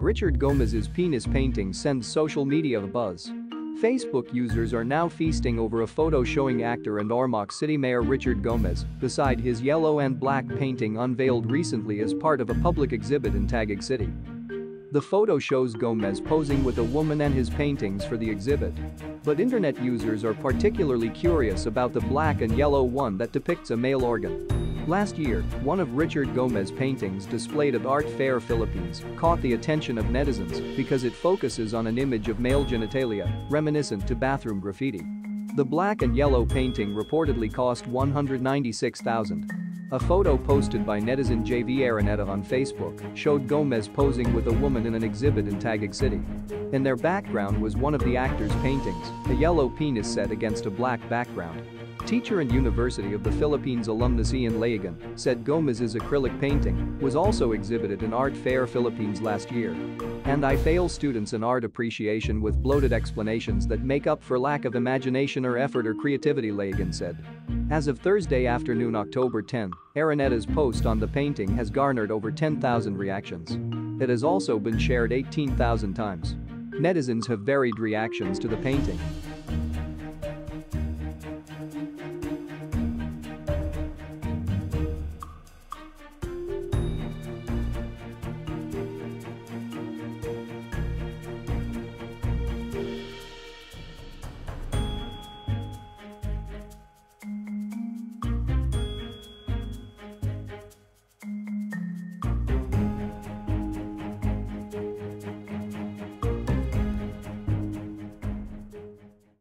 Richard Gomez's penis painting sends social media a buzz. Facebook users are now feasting over a photo showing actor and Ormoc City Mayor Richard Gomez beside his yellow and black painting unveiled recently as part of a public exhibit in Taguig City. The photo shows Gomez posing with a woman and his paintings for the exhibit. But internet users are particularly curious about the black and yellow one that depicts a male organ. Last year, one of Richard Gomez's paintings displayed at Art Fair Philippines caught the attention of netizens because it focuses on an image of male genitalia, reminiscent to bathroom graffiti. The black and yellow painting reportedly cost 196,000. A photo posted by netizen JV Araneta on Facebook showed Gomez posing with a woman in an exhibit in Taguig City. In their background was one of the actor's paintings, a yellow penis set against a black background. Teacher and University of the Philippines alumnus Ian Layagan said Gomez's acrylic painting was also exhibited in Art Fair Philippines last year. And I fail students in art appreciation with bloated explanations that make up for lack of imagination or effort or creativity Layagan said. As of Thursday afternoon October 10, Araneta's post on the painting has garnered over 10,000 reactions. It has also been shared 18,000 times. Netizens have varied reactions to the painting.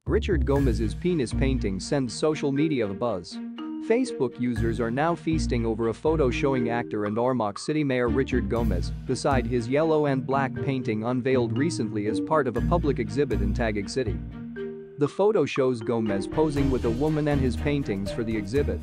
Richard Gomez's penis painting sends social media a buzz. Facebook users are now feasting over a photo showing actor and Ormoc City Mayor Richard Gomez beside his yellow and black painting unveiled recently as part of a public exhibit in Taguig City. The photo shows Gomez posing with a woman and his paintings for the exhibit.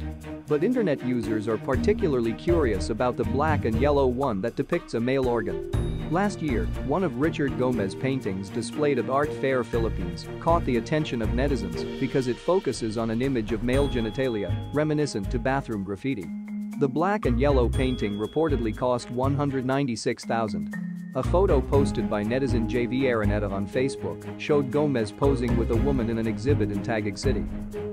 But internet users are particularly curious about the black and yellow one that depicts a male organ. Last year, one of Richard Gomez's paintings displayed at Art Fair Philippines caught the attention of netizens because it focuses on an image of male genitalia, reminiscent to bathroom graffiti. The black and yellow painting reportedly cost 196,000. A photo posted by netizen JV Araneta on Facebook showed Gomez posing with a woman in an exhibit in Taguig City.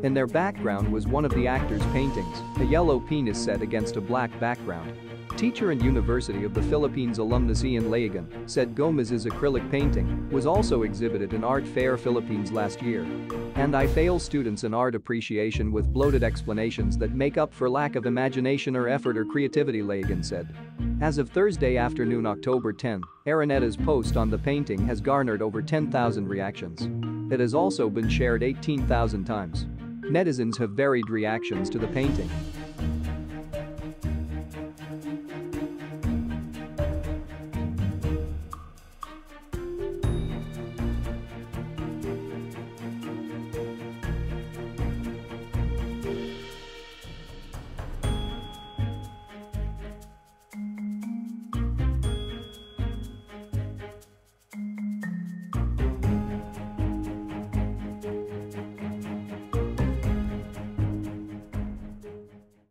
In their background was one of the actor's paintings, a yellow penis set against a black background. Teacher and University of the Philippines alumnus Ian Layagan said Gomez's acrylic painting was also exhibited in Art Fair Philippines last year. And I fail students in art appreciation with bloated explanations that make up for lack of imagination or effort or creativity Layagan said. As of Thursday afternoon October 10, Araneta's post on the painting has garnered over 10,000 reactions. It has also been shared 18,000 times. Netizens have varied reactions to the painting.